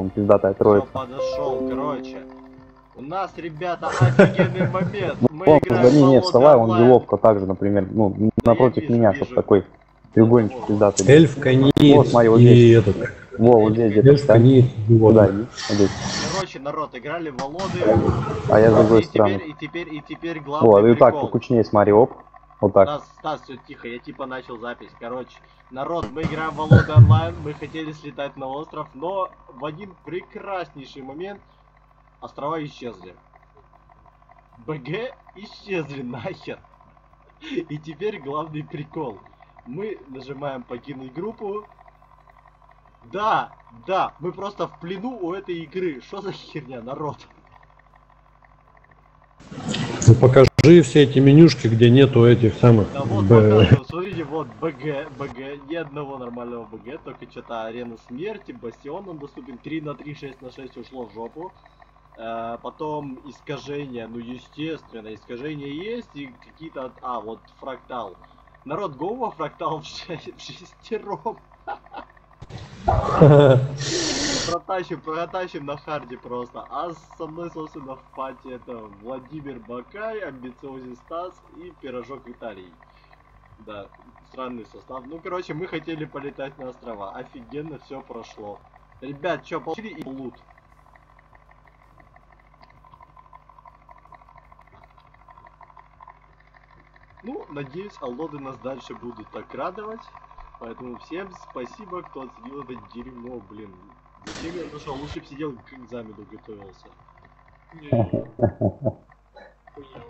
он пиздатая троица. подошел, короче. У нас, ребята, офигенный момент. Мы Он, играем да не, вставай, он неловко так же, например, ну, напротив вижу, меня, вижу. чтоб такой треугольничек пиздатый. Эльф, канит Вот, смотри, вот и этот. Во, вот здесь где-то Эльф, канит, вот. Здесь. Короче, народ, играли Володы. А я с другой и стороны. теперь, и теперь, и теперь главный Вот, и так, покучнее смотри, оп. Вот так. Стас, Стас, все тихо, я типа начал запись. Короче, народ, мы играем в Волода онлайн, мы хотели слетать на остров, но в один прекраснейший момент острова исчезли. БГ исчезли нахер. И теперь главный прикол. Мы нажимаем покинуть группу. Да, да, мы просто в плену у этой игры. Что за херня, народ? Ну, покажи все эти менюшки, где нету этих самых. Да вот, Б- показываю, смотрите, вот БГ, БГ, ни одного нормального БГ, только что-то арена смерти, бастион он доступен, 3 на 3, 6 на 6 ушло в жопу. Э, потом искажения, ну естественно, искажения есть и какие-то, а, вот фрактал. Народ, го во фрактал в, ше- в шестером. Протащим, протащим на харде просто. А со мной, собственно, в пати это Владимир Бакай, амбициозный Стас и Пирожок Виталий. Да, странный состав. Ну, короче, мы хотели полетать на острова. Офигенно все прошло. Ребят, что, получили и лут? Ну, надеюсь, аллоды нас дальше будут так радовать. Поэтому всем спасибо, кто оценил это дерьмо, блин. Зачем я зашел? Лучше бы сидел к экзамену готовился. Понял.